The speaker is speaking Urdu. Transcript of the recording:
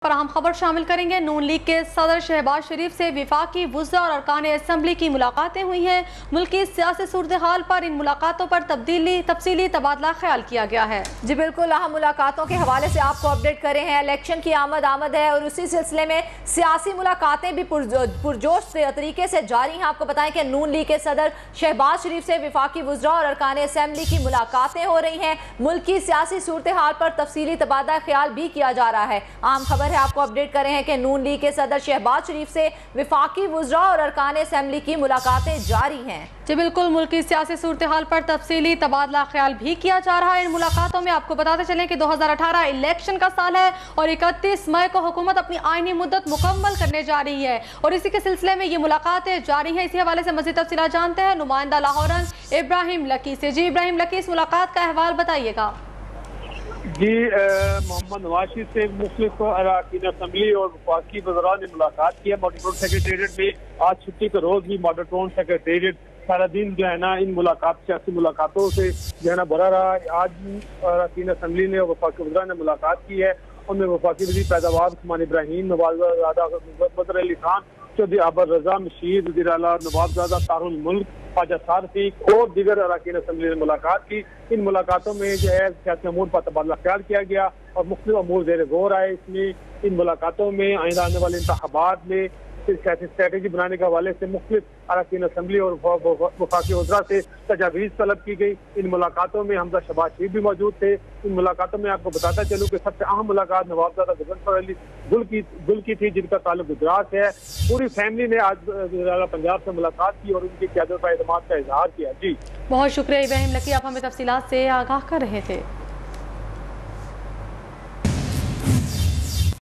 پر اہم خبر شامل کریں گے۔ نون لیگ کے صدر شہباز شریف سے وفاقی وزراء اور ارکان اسمبلی کی ملاقاتیں ہوئی ہیں۔ ملکی سیاسی صورتحال پر ان ملاقاتوں پر تبدیلی، تفصیلی تبادلہ خیال کیا گیا ہے۔ جی بالکل، اہم ملاقاتوں کے حوالے سے آپ کو اپڈیٹ کرے ہیں۔ الیکشن کی آمد آمد ہے اور اسی سلسلے میں سیاسی ملاقاتیں بھی پرجوش طریقے سے جاری ہیں۔ آپ کو بتائیں کہ نون لیگ کے صدر شہباز شریف سے وفاقی وزراء اور ارکان اسمبلی کی ملاقاتیں ہو رہی ہیں۔ ملکی سیاسی صورتحال پر تفصیلی تبادلہ خیال بھی کیا جا رہا ہے۔ عام خبر خبر ہے، آپ کو اپڈیٹ کرے ہیں کہ نون لیگ کے صدر شہباز شریف سے وفاقی وزراء اور ارکان اسمبلی کی ملاقاتیں جاری ہیں۔ جی بالکل، ملکی سیاسی صورتحال پر تفصیلی تبادلہ خیال بھی کیا جا رہا ہے۔ ان ملاقاتوں میں آپ کو بتاتے چلیں کہ دو ہزار اٹھارہ الیکشن کا سال ہے اور اکتیس مئی کو حکومت اپنی آئینی مدت مکمل کرنے جا رہی ہے اور اسی کے سلسلے میں یہ ملاقاتیں جاری ہیں۔ اسی حوالے سے مزید تفصیلات جانتے ہیں۔ نمائندہ لاہورن، ابراہیم لکی سے۔ جی ابراہیم لکی اس ملاقات کا احوال بتائیے گا۔ جی محمد نواز شریف سے مختلف اراکین اسمبلی اور وفاقی وزراء نے ملاقات کی ہے۔ ماڈرٹون سیکرٹریٹ میں آج چھٹی کا روز بھی ماڈرٹون سیکرٹریٹ سارا دن جو ہے نا ان ملاقات، سیاسی ملاقاتوں سے جو ہے نا بڑا رہا آج اراکین اسمبلی نے وفاقی وزراء نے ملاقات کی ہے۔ ان میں وفاقی وزیر پیداوار عثمان ابراہیم نواز زادہ بدر علی خان، چودھری عبر رضا، مشیر وزیر اعلیٰ نواب زادہ تار الملک خواجہ صارفیق اور دیگر اراکین اسمبلی نے ملاقات کی۔ ان ملاقاتوں میں جو ہے، سیاسی امور پر تبادلہ خیال کیا گیا اور مختلف امور زیر غور آئے۔ اس میں ان ملاقاتوں میں آئندہ آنے والے انتخابات میں اسٹریٹجی بنانے کے حوالے سے مختلف اراکین اسمبلی اور وفاقی وزراء سے تجاویز طلب کی گئی۔ ان ملاقاتوں میں حمزہ شباز شریف بھی موجود تھے۔ ان ملاقاتوں میں آپ کو بتاتا چلوں کہ سب سے اہم ملاقات نواب زادہ علی گل کی گل کی تھی، جن کا تعلق گجرات ہے۔ پوری فیملی نے آج پنجاب سے ملاقات کی اور ان کی قیادت کا اعتماد کا اظہار کیا۔ جی۔ بہت شکریہ ابراہیم لکی، آپ ہمیں تفصیلات سے آگاہ کر رہے تھے۔